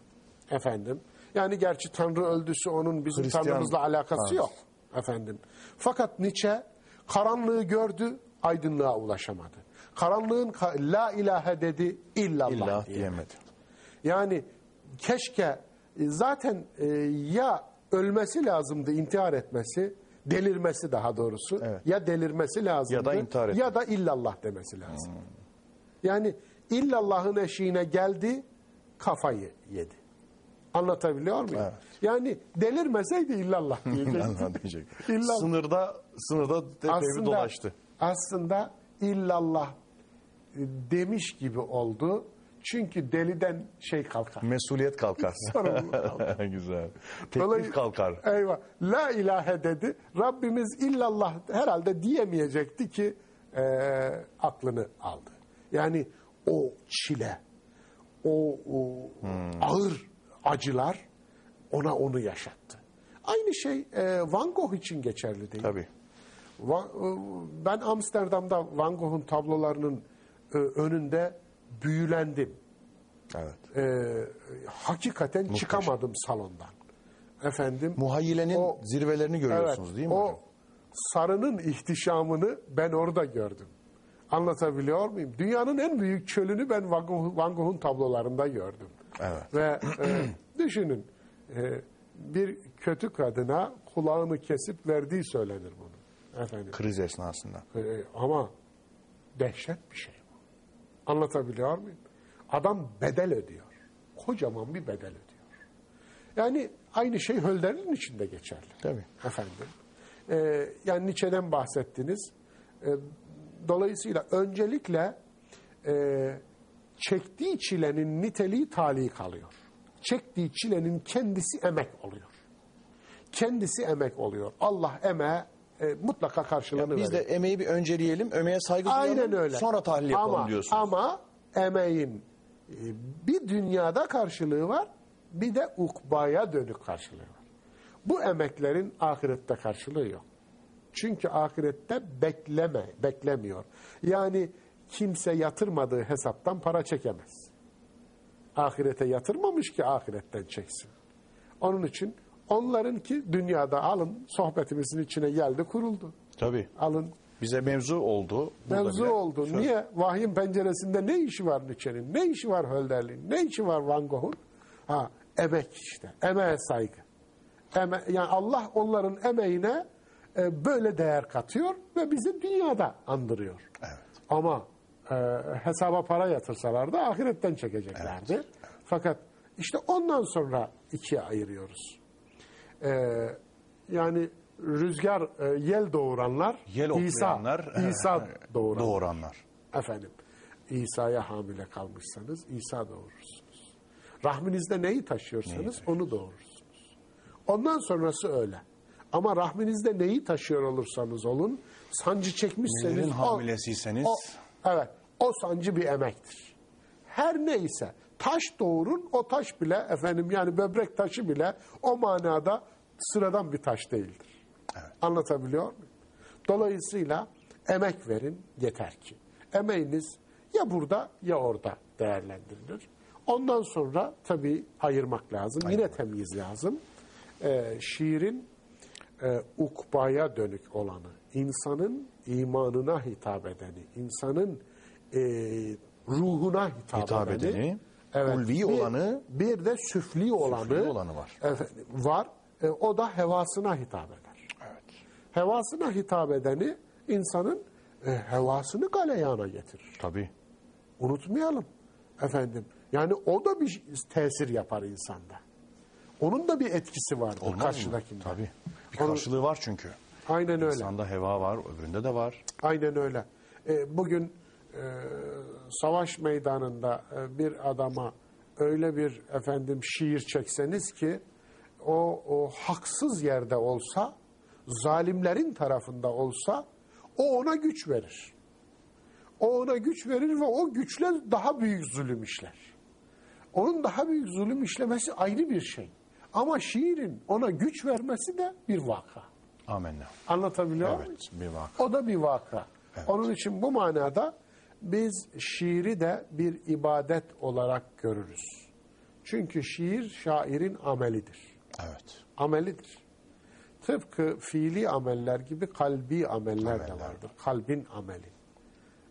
Efendim. Yani gerçi Tanrı öldüsü onun bizim Hristiyan Tanrımızla alakası Tanrı. yok. Efendim. Fakat Nietzsche karanlığı gördü, aydınlığa ulaşamadı. Karanlığın ka- la ilahe dedi illallah İlla diyemedi. diyemedi. Yani keşke e, zaten e, ya ölmesi lazımdı intihar etmesi, delirmesi daha doğrusu. Evet. Ya delirmesi lazımdı Ya da intihar etmesi. ya da illallah demesi lazım. Yani illallah'ın eşiğine geldi, kafayı yedi. Anlatabiliyor muyum? Evet. Yani delirmeseydi illallah diyecekti. İllallah diyecek. İllallah. Sınırda sınırda bir dolaştı. Aslında illallah e, demiş gibi oldu. Çünkü deliden şey kalkar. Mesuliyet kalkar. Sorumluluk kalkar. Güzel. Teklif kalkar. Eyvah. La ilahe dedi. Rabbimiz illallah herhalde diyemeyecekti ki e, aklını aldı. Yani o çile, o, o ağır acılar ona onu yaşattı. Aynı şey e, Van Gogh için geçerli değil. Tabii. Va- e, Ben Amsterdam'da Van Gogh'un tablolarının e, önünde büyülendim. Evet. E, hakikaten çıkamadım salondan. Efendim. Muhayyilenin O- zirvelerini görüyorsunuz değil mi o hocam? sarının ihtişamını ben orada gördüm. Anlatabiliyor muyum? Dünyanın en büyük çölünü ben Van Gogh'un tablolarında gördüm. Evet. Ve e, düşünün e, bir kötü kadına kulağını kesip verdiği söylenir bunu. Efendim. Kriz esnasında. E, ama dehşet bir şey bu. Anlatabiliyor muyum? Adam bedel ödüyor. Kocaman bir bedel ödüyor. Yani aynı şey Hölderlin için de geçerli. Tabii. Efendim. E, yani Nietzsche'den bahsettiniz. E, dolayısıyla öncelikle e, çektiği çilenin niteliği tali kalıyor. Çektiği çilenin kendisi emek oluyor. Kendisi emek oluyor. Allah emeğe e, mutlaka karşılığını Biz de verir. emeği bir önceleyelim, emeğe saygı Aynen duyalım, öyle. sonra tahlil yapalım ama, diyorsunuz. Ama emeğin e, bir dünyada karşılığı var, bir de ukbaya dönük karşılığı var. Bu emeklerin ahirette karşılığı yok. Çünkü ahirette bekleme, beklemiyor. Yani kimse yatırmadığı hesaptan para çekemez. Ahirete yatırmamış ki ahiretten çeksin. Onun için onlarınki dünyada alın sohbetimizin içine geldi kuruldu. Tabii. Alın Bize mevzu oldu. Mevzu bile. oldu. Şöyle- Niye? Vahyin penceresinde ne işi var Nietzsche'nin? Ne işi var Hölderlin? Ne işi var Van Gogh'un? Ha, emek işte. Emeğe saygı. Eme, yani Allah onların emeğine e, böyle değer katıyor ve bizi dünyada andırıyor. Evet. Ama e, hesaba para yatırsalar da ahiretten çekeceklerdi. Fakat işte ondan sonra ikiye ayırıyoruz. E, yani rüzgar, e, yel doğuranlar, Yel İsa, oklayanlar, İsa doğuranlar. doğuranlar. Efendim, İsa'ya hamile kalmışsanız İsa doğurursunuz. Rahminizde neyi taşıyorsanız onu doğurursunuz. Ondan sonrası öyle. Ama rahminizde neyi taşıyor olursanız olun, sancı çekmişseniz... Hamilesiyseniz- o, evet, o sancı bir emektir. Her neyse, taş doğurun, o taş bile efendim yani böbrek taşı bile o manada sıradan bir taş değildir. Anlatabiliyor muyum? Dolayısıyla emek verin yeter ki. Emeğiniz ya burada ya orada değerlendirilir. Ondan sonra tabii ayırmak lazım. Yine temyiz lazım. Ee, şiirin e, ukbaya dönük olanı, insanın imanına hitap edeni, insanın e, ruhuna hitap, Hitap edeni, ulvi bir, olanı, bir de süfli olanı, olanı var. Efendim, var. E, o da hevasına hitap eder. Evet. Hevasına hitap edeni insanın e, hevasını galeyana getirir. Tabii. Unutmayalım efendim. Yani o da bir tesir yapar insanda. Onun da bir etkisi mı? karşıdakinde. Tabii. Bir Onun- karşılığı var çünkü. Aynen öyle. İnsanda heva var, öbüründe de var. Aynen öyle. E, bugün e, savaş meydanında e, bir adama öyle bir efendim şiir çekseniz ki o, o haksız yerde olsa, zalimlerin tarafında olsa o ona güç verir. O ona güç verir ve o güçle daha büyük zulüm işler. Onun daha büyük zulüm işlemesi ayrı bir şey. Ama şiirin ona güç vermesi de bir vaka. Amenna. Anlatabiliyor muyum? Evet, bir vaka. O da bir vaka. Onun için bu manada biz şiiri de bir ibadet olarak görürüz. Çünkü şiir şairin amelidir. Evet. Amelidir. Tıpkı fiili ameller gibi kalbi ameller, de vardır. Kalbin ameli.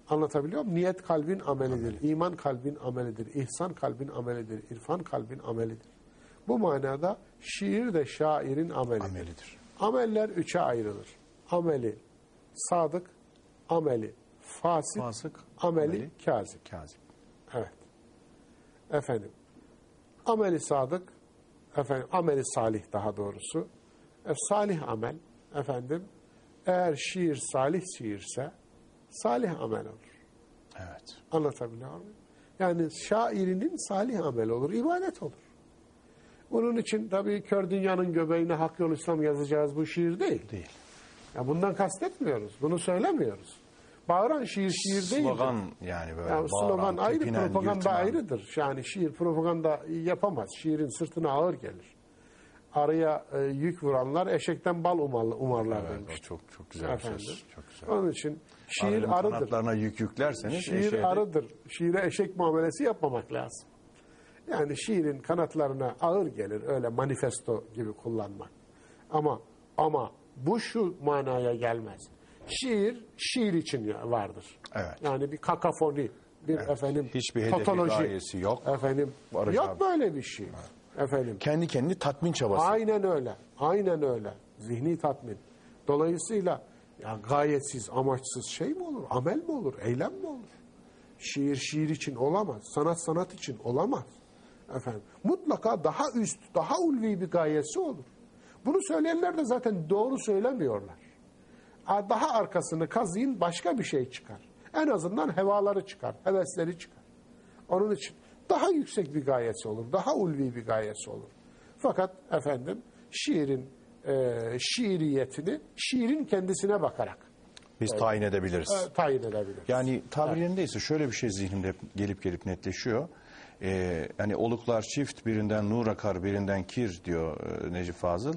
Anlatabiliyor muyum? Niyet kalbin amelidir. İman kalbin amelidir. İhsan kalbin amelidir. İrfan kalbin amelidir. Bu manada şiir de şairin amelidir. Amelidir. Ameller üçe ayrılır. Ameli sadık, ameli fasık, Fasık, ameli, ameli kazip. Kazım. Evet. Efendim. Ameli sadık, efendim ameli salih daha doğrusu. E, salih amel efendim eğer şiir salih şiirse salih amel olur. Evet. Anlatabiliyor muyum? Yani şairinin salih amel olur, ibadet olur. Bunun için tabii kör dünyanın göbeğine hak yol İslam yazacağız bu şiir değil. Değil. Ya bundan kastetmiyoruz. Bunu söylemiyoruz. Bağıran şiir şiir değil. Slogan yani böyle Yani bağıran, slogan ayrı, tepinen, propaganda yırtılan. ayrıdır. Yani şiir propaganda yapamaz. Şiirin sırtına ağır gelir. Araya e, yük vuranlar eşekten bal umarlar, umarlar Evet, demiş. çok çok güzel bir Efendim. söz. Çok güzel. Onun için şiir Arının arıdır. kanatlarına yük yüklerseniz Şiir eşeğe arıdır. Şiire eşek muamelesi yapmamak lazım. Yani şiirin kanatlarına ağır gelir öyle manifesto gibi kullanmak. Ama ama bu şu manaya gelmez. Şiir şiir için vardır. Evet. Yani bir kakafoni, bir efendim Hiçbir hedefi, patoloji. gayesi yok. Efendim Barış yok abi. böyle bir şey. Efendim kendi kendini tatmin çabası. Aynen öyle. Aynen öyle. Zihni tatmin. Dolayısıyla ya gayetsiz, amaçsız şey mi olur? Amel mi olur? Eylem mi olur? Şiir şiir için olamaz. Sanat sanat için olamaz. Efendim, mutlaka daha üst, daha ulvi bir gayesi olur. Bunu söyleyenler de zaten doğru söylemiyorlar. Ha, Daha arkasını kazıyın başka bir şey çıkar. En azından hevaları çıkar, hevesleri çıkar. Onun için daha yüksek bir gayesi olur, daha ulvi bir gayesi olur. Fakat efendim şiirin e, şiiriyetini şiirin kendisine bakarak Biz tayin edebiliriz. e, tayin edebilir. Yani tabirlerindeyse şöyle bir şey zihnimde gelip gelip netleşiyor. Ee, hani oluklar çift birinden nur akar birinden kir diyor e, Necip Fazıl.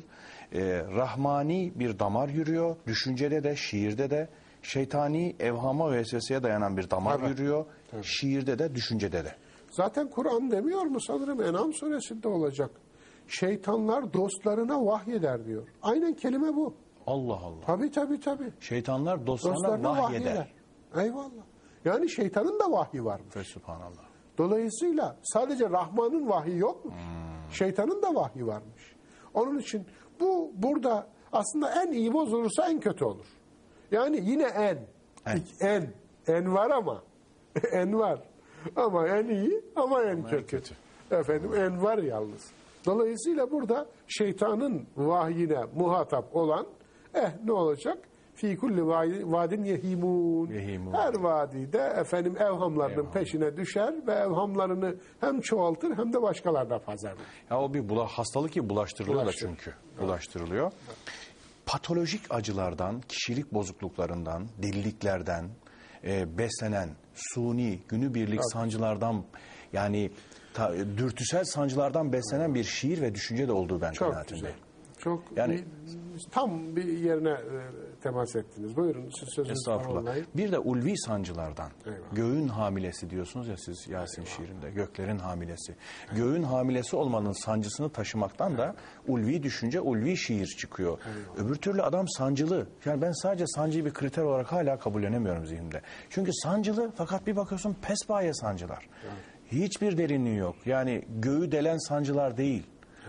Ee, rahmani bir damar yürüyor. Düşüncede de şiirde de şeytani evhama ve vesveseye dayanan bir damar Tabii. yürüyor. Şiirde de düşüncede de. Zaten Kur'an demiyor mu sanırım En'am suresinde olacak. Şeytanlar dostlarına vahyeder diyor. Aynen kelime bu. Allah Allah. Tabii tabii tabii. Şeytanlar dostlarına, Dostlarına vahyeder. vahyeder. Eyvallah. Yani şeytanın da vahyi varmış. Ve subhanallah. Dolayısıyla sadece Rahman'ın vahyi yokmuş. Hmm. Şeytanın da vahyi varmış. Onun için bu burada aslında en iyi bozulursa en kötü olur. Yani yine en. En. En. En var ama. en var. Ama en iyi ama en en kötü. kötü. Efendim en var yalnız. Dolayısıyla burada şeytanın vahyine muhatap olan eh ne olacak? Fi kulli vadi- vadin yehimun. Yehimun. Her vadide efendim evhamlarının Evham. peşine düşer ve evhamlarını hem çoğaltır hem de başkalarına pazarlar. Ya o bir bula, hastalık ki bulaştırılıyor Bulaştırıyor. da çünkü. Bulaştırılıyor. Patolojik acılardan, kişilik bozukluklarından, deliliklerden e, beslenen suni, günübirlik sancılardan yani ta- dürtüsel sancılardan beslenen bir şiir ve düşünce de olduğu ben kanaatindeyim. Çok Yani- bir- tam bir yerine e, temas ettiniz. Buyurun siz sözünüzü Estağfurullah. tamamlayın. Bir de ulvi sancılardan. Eyvallah. Göğün hamilesi diyorsunuz ya siz Yasin şiirinde. Göklerin hamilesi. Göğün hamilesi olmanın sancısını taşımaktan da ulvi düşünce, ulvi şiir çıkıyor. Öbür türlü adam sancılı. Yani ben sadece sancıyı bir kriter olarak hala kabullenemiyorum zihnimde. Çünkü sancılı fakat bir bakıyorsun pespaye sancılar. Hiçbir derinliği yok. Yani göğü delen sancılar değil.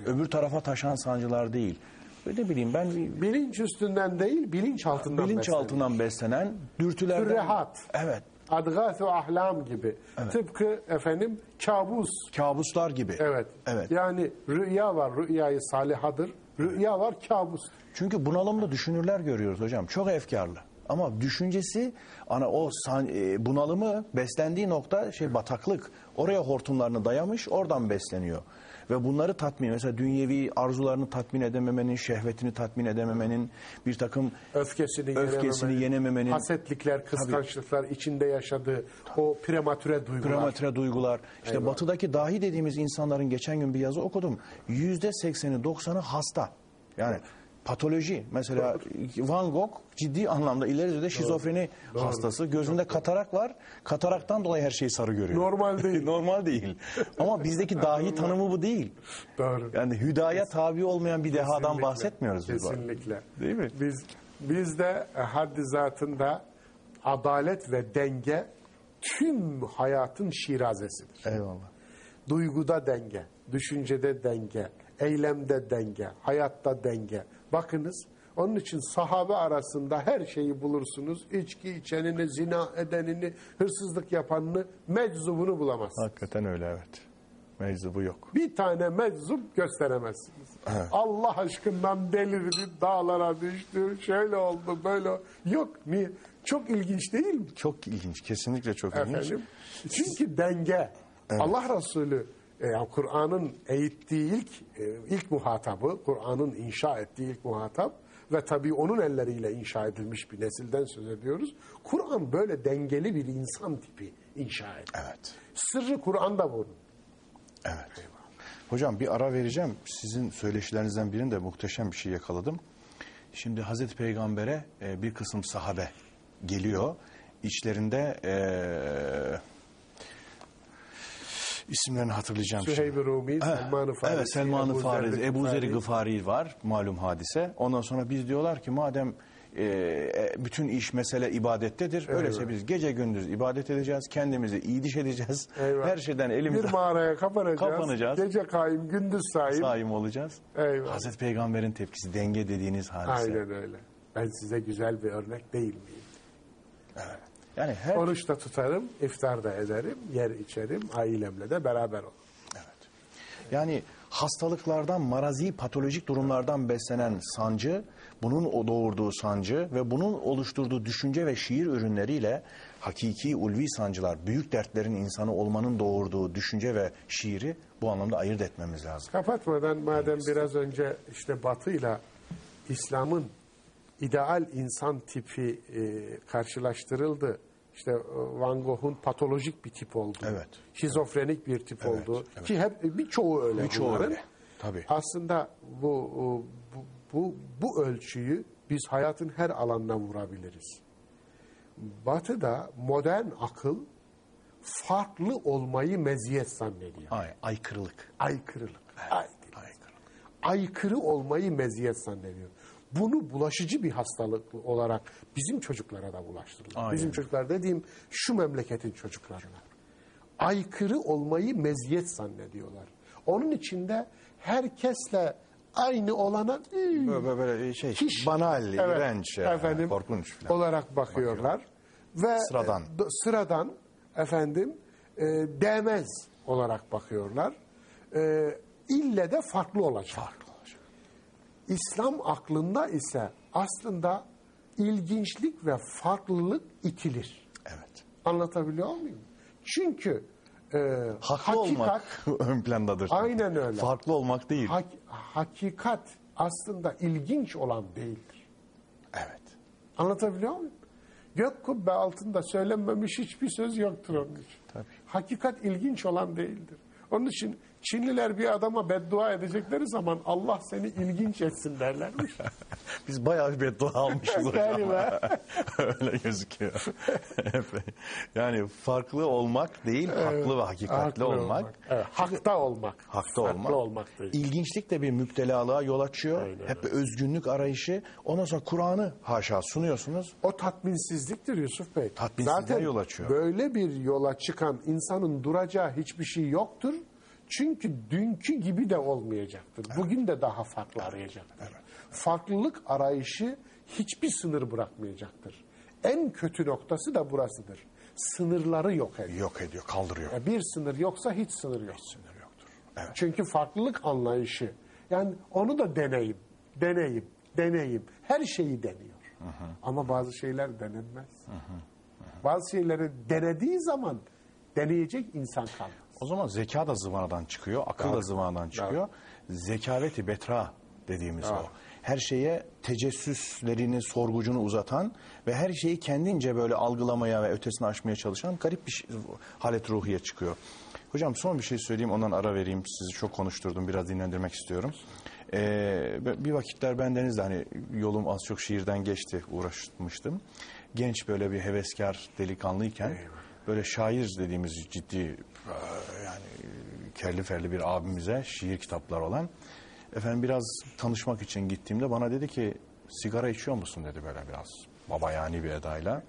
Öbür tarafa taşan sancılar değil. Böyle ne bileyim ben Bilinç üstünden değil, bilinç altından bilinç besleniyor. altından beslenen dürtülerden. Sürrehat. Evet. Adgâth-ı ahlam gibi. Tıpkı efendim kabus. Kabuslar gibi. Evet. Evet. Yani rüya var, rüyayı salihadır. Rüya var, kabus. Çünkü bunalımlı düşünürler görüyoruz hocam. Çok efkarlı. Ama düşüncesi ana o san- e, bunalımı beslendiği nokta şey bataklık. Oraya hortumlarını dayamış, oradan besleniyor. Ve bunları tatmin, mesela dünyevi arzularını tatmin edememenin, şehvetini tatmin edememenin, bir takım Öfkesini, Öfkesini yenememenin- hasetlikler, kıskançlıklar içinde yaşadığı o prematüre duygular. Prematüre duygular. İşte batıdaki dahi dediğimiz insanların geçen gün bir yazı okudum. Yüzde sekseni doksanı hasta. Yani patoloji. Mesela Van Gogh ciddi anlamda ileri düzeyde şizofreni hastası. Gözünde katarak var. Kataraktan dolayı her şeyi sarı görüyor. Normal değil. Normal değil. Ama bizdeki dahi tanımı bu değil. Doğru. Yani hüdaya tabi olmayan bir dehadan Kesinlikle. bahsetmiyoruz biz. Kesinlikle. Değil mi? Biz biz de e, haddi zatında adalet ve denge tüm hayatın şirazesidir. Eyvallah. Duyguda denge, düşüncede denge, eylemde denge, hayatta denge. Bakınız onun için sahabe arasında her şeyi bulursunuz. İçki içenini, zina edenini, hırsızlık yapanını, meczubunu bulamazsınız. Hakikaten öyle evet. Meczubu yok. Bir tane meczup gösteremezsiniz. Allah aşkından delirdi, dağlara düştü, şöyle oldu, böyle. Yok, niye? Çok ilginç değil mi? Çok ilginç. Kesinlikle çok ilginç. Efendim? Çünkü denge. Allah Resulü yani Kur'an'ın eğittiği ilk e, ilk muhatabı, Kur'an'ın inşa ettiği ilk muhatap ve tabii onun elleriyle inşa edilmiş bir nesilden söz ediyoruz. Kur'an böyle dengeli bir insan tipi inşa etti. Evet. Sırrı Kur'an'da bunun. Evet. Hocam bir ara vereceğim. Sizin söyleşilerinizden birinde muhteşem bir şey yakaladım. Şimdi Hazreti Peygamber'e e, bir kısım sahabe geliyor. İçlerinde e, isimlerini hatırlayacağım. Süheyb-i Rumi, Selman-ı Farisi, Evet Selman-ı Farisi, Ebu Zer-i Gıfari. Var malum hadise. Ondan sonra biz diyorlar ki madem e, e, bütün iş mesele ibadettedir. Öyleyse biz gece gündüz ibadet edeceğiz. Kendimizi iyi diş edeceğiz. Eyvah. Her şeyden elimizi Bir mağaraya kapanacağız. Kapanacağız. Gece kaim, gündüz saim. saim olacağız. Eyvah. Hazreti Peygamber'in tepkisi denge dediğiniz hadise. Aynen öyle. Ben size güzel bir örnek değil miyim? Yani her Oruç da tutarım, iftar da ederim, yer içerim, ailemle de beraber olurum. evet. Yani hastalıklardan, marazi, patolojik durumlardan beslenen sancı, bunun o doğurduğu sancı ve bunun oluşturduğu düşünce ve şiir ürünleriyle hakiki ulvi sancılar, büyük dertlerin insanı olmanın doğurduğu düşünce ve şiiri bu anlamda ayırt etmemiz lazım. Kapatmadan madem biraz önce işte Batı'yla İslam'ın ideal insan tipi e, karşılaştırıldı. İşte e, Van Gogh'un patolojik bir tip olduğu, Evet. şizofrenik bir tip Evet, olduğu evet. ki hep birçoğu öyle. Birçoğu öyle, tabii. Aslında bu, bu bu bu ölçüyü biz hayatın her alanına vurabiliriz. Batı'da modern akıl farklı olmayı meziyet zannediyor. Ay, aykırılık. Aykırılık. Aykırılık Aykırılık. aykırı olmayı meziyet zannediyor. Bunu bulaşıcı bir hastalık olarak bizim çocuklara da bulaştırılıyor. Aynen. Bizim çocuklar dediğim şu memleketin çocuklarına. Aykırı olmayı meziyet zannediyorlar. Onun içinde herkesle aynı olana "Hmm, Böyle, böyle şey, hiç- banal, Evet, iğrenç, ya, efendim, korkunç falan. olarak bakıyorlar. Ve Sıradan. e, sıradan efendim e, değmez olarak bakıyorlar. E, ille de farklı olacak. Farklı olacak. İslam aklında ise aslında ilginçlik ve farklılık itilir. Evet. Anlatabiliyor muyum? Çünkü e, Haklı olmak ön plandadır. Aynen öyle. Farklı olmak değil. hak- hakikat aslında ilginç olan değildir. Evet. Anlatabiliyor muyum? Gök kubbe altında söylenmemiş hiçbir söz yoktur onun için. Tabii. Hakikat ilginç olan değildir. Onun için Çinliler bir adama beddua edecekleri zaman Allah seni ilginç etsin derlermiş. Biz bayağı bir beddua almışız hocam. Öyle gözüküyor. yani farklı olmak değil, haklı ve hakikatli Haklı olmak. Evet, hakta olmak. Hakta olmak. olmak değil. İlginçlik de bir müptelalığa yol açıyor. Aynen Hep özgünlük arayışı. Ondan sonra Kur'an'ı haşa sunuyorsunuz. O tatminsizliktir Yusuf Bey. Tatminsizliğe Zaten yol açıyor. böyle bir yola çıkan insanın duracağı hiçbir şey yoktur. Çünkü dünkü gibi de olmayacaktır. Bugün de daha farklı arayacaktır. Farklılık arayışı hiçbir sınır bırakmayacaktır. En kötü noktası da burasıdır. Sınırları yok ediyor. Yok ediyor, kaldırıyor. Ya Bir sınır yoksa hiç sınır yok. Sınır yoktur. Evet. Çünkü farklılık anlayışı. Yani onu da deneyim, deneyim, deneyim. Her şeyi deniyor. Ama bazı şeyler denenmez. Bazı şeyleri denediği zaman deneyecek insan kalmaz. O zaman zeka da zıvanadan çıkıyor, akıl da Doğru. zıvanadan çıkıyor. Zekaveti betra dediğimiz o. Her şeye tecessüslerini, sorgucunu uzatan ve her şeyi kendince böyle algılamaya ve ötesini aşmaya çalışan garip bir şey, halet ruhiye çıkıyor. Hocam son bir şey söyleyeyim, ondan ara vereyim. Sizi çok konuşturdum, biraz dinlendirmek istiyorum. Ee, bir vakitler ben denizde hani yolum az çok şiirden geçti, uğraşmıştım. Genç böyle bir heveskar delikanlıyken böyle şair dediğimiz ciddi yani kelli ferli bir abimize şiir kitaplar olan efendim biraz tanışmak için gittiğimde bana dedi ki sigara içiyor musun dedi böyle biraz baba yani bir edayla.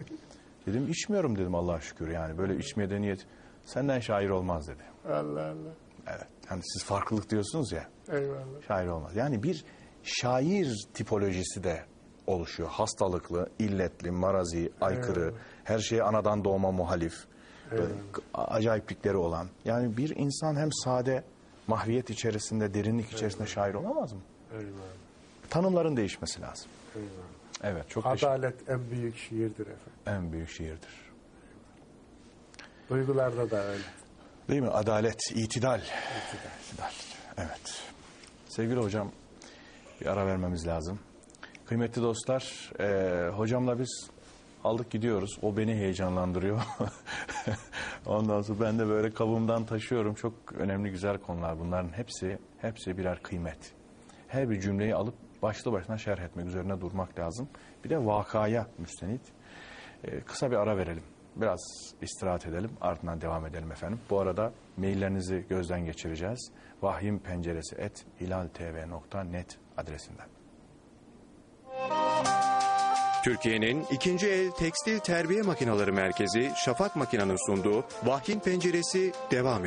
Dedim içmiyorum dedim Allah'a şükür yani böyle içmeye de niyet senden şair olmaz dedi. Allah Allah. Evet hani siz farklılık diyorsunuz ya Eyvallah. şair olmaz. Yani bir şair tipolojisi de oluşuyor. Hastalıklı, illetli, marazi, aykırı, her şeye anadan doğma muhalif, böyle acayiplikleri olan. Yani bir insan hem sade, mahviyet içerisinde, derinlik içerisinde şair olamaz mı? Eyvallah. Tanımların değişmesi lazım. Eyvallah. Evet, çok Adalet en büyük şiirdir efendim. En büyük şiirdir. Duygularda da öyle. Değil mi? Adalet, itidal. İtidal. Evet. Sevgili hocam, bir ara vermemiz lazım. Kıymetli dostlar, e, hocamla biz aldık gidiyoruz. O beni heyecanlandırıyor. Ondan sonra ben de böyle kabımdan taşıyorum. Çok önemli güzel konular bunların hepsi. Hepsi birer kıymet. Her bir cümleyi alıp başlı başına şerh etmek üzerine durmak lazım. Bir de vakaya müstenit. E, kısa bir ara verelim. Biraz istirahat edelim. Ardından devam edelim efendim. Bu arada maillerinizi gözden geçireceğiz. Vahyin penceresi et hilaltv.net adresinden. Türkiye'nin ikinci el tekstil terbiye makineleri merkezi Şafak Makina'nın sunduğu Vahyin Penceresi devam ediyor.